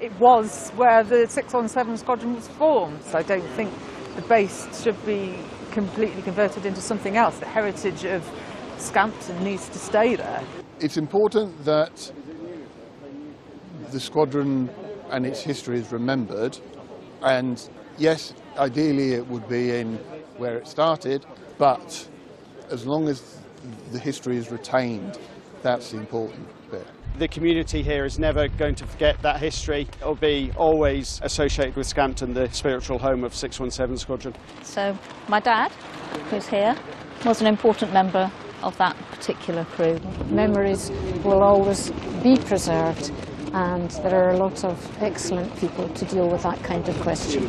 it was where the 617 Squadron was formed. So I don't think the base should be completely converted into something else. The heritage of Scampton needs to stay there. It's important that the squadron and its history is remembered. And yes, ideally it would be in where it started, but as long as the history is retained, that's the important bit. The community here is never going to forget that history. It'll be always associated with Scampton, the spiritual home of 617 Squadron. So my dad, who's here, was an important member of that particular crew. Memories will always be preserved and there are a lot of excellent people to deal with that kind of question.